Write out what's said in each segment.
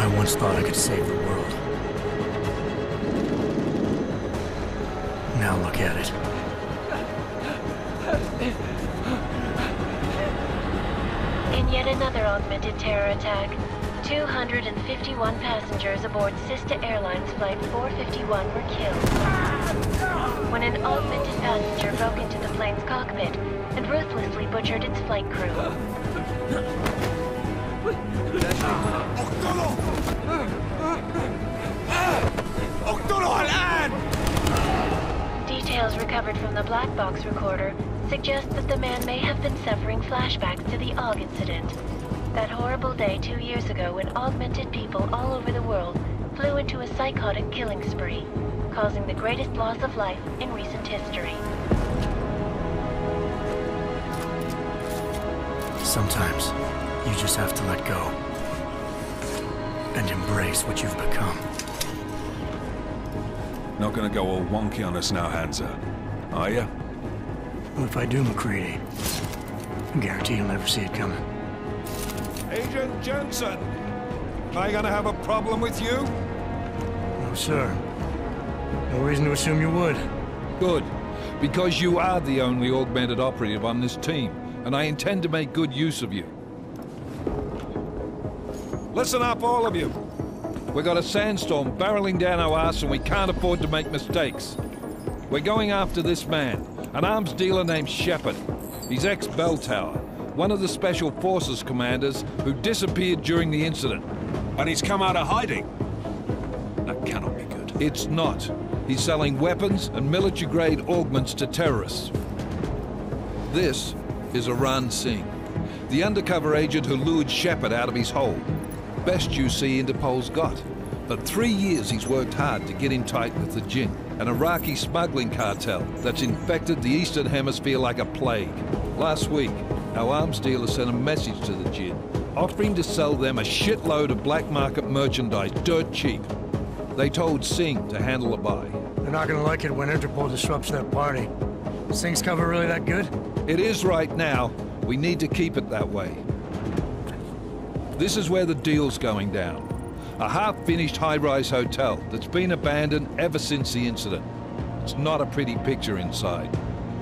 I once thought I could save the world. Now look at it. In yet another augmented terror attack, 251 passengers aboard Sista Airlines Flight 451 were killed. When an augmented passenger broke into the plane's cockpit and ruthlessly butchered its flight crew. Details recovered from the black box recorder suggest that the man may have been suffering flashbacks to the AUG incident. That horrible day two years ago when augmented people all over the world flew into a psychotic killing spree, causing the greatest loss of life in recent history. Sometimes, you just have to let go. And embrace what you've become. Not gonna go all wonky on us now, Hansa. Are you? Well, if I do, MacReady, I guarantee you'll never see it coming. Agent Jensen! Am I gonna have a problem with you? No, sir. No reason to assume you would. Good. Because you are the only augmented operative on this team, and I intend to make good use of you. Listen up, all of you. We got a sandstorm barreling down our ass and we can't afford to make mistakes. We're going after this man, an arms dealer named Shepard. He's ex-Belltower, one of the Special Forces commanders who disappeared during the incident. And he's come out of hiding. That cannot be good. It's not. He's selling weapons and military-grade augments to terrorists. This is Aran Singh, the undercover agent who lured Shepard out of his hole. Best UC Interpol's got. But three years he's worked hard to get in tight with the Jinn, an Iraqi smuggling cartel that's infected the Eastern Hemisphere like a plague. Last week, our arms dealer sent a message to the Jinn, offering to sell them a shitload of black market merchandise dirt cheap. They told Singh to handle the buy. They're not gonna like it when Interpol disrupts their party. Is Singh's cover really that good? It is right now. We need to keep it that way. This is where the deal's going down. A half-finished high-rise hotel that's been abandoned ever since the incident. It's not a pretty picture inside.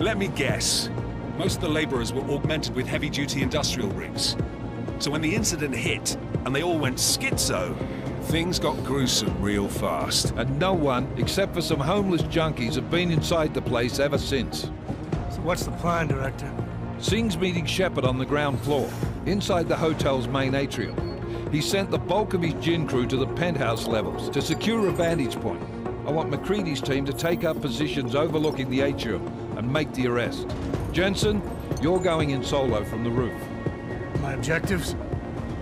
Let me guess. Most of the laborers were augmented with heavy-duty industrial rigs. So when the incident hit, and they all went schizo, things got gruesome real fast. And no one, except for some homeless junkies, have been inside the place ever since. So what's the plan, Director? Singh's meeting Shepard on the ground floor, inside the hotel's main atrium. He sent the bulk of his Jinn crew to the penthouse levels to secure a vantage point. I want MacReady's team to take up positions overlooking the atrium and make the arrest. Jensen, you're going in solo from the roof. My objectives?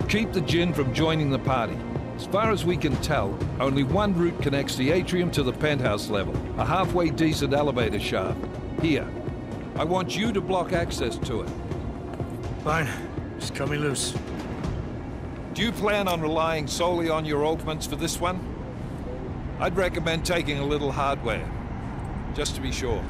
Keep the Jinn from joining the party. As far as we can tell, only one route connects the atrium to the penthouse level, a halfway decent elevator shaft. Here. I want you to block access to it. Fine. Just cut me loose. Do you plan on relying solely on your augments for this one? I'd recommend taking a little hardware, just to be sure.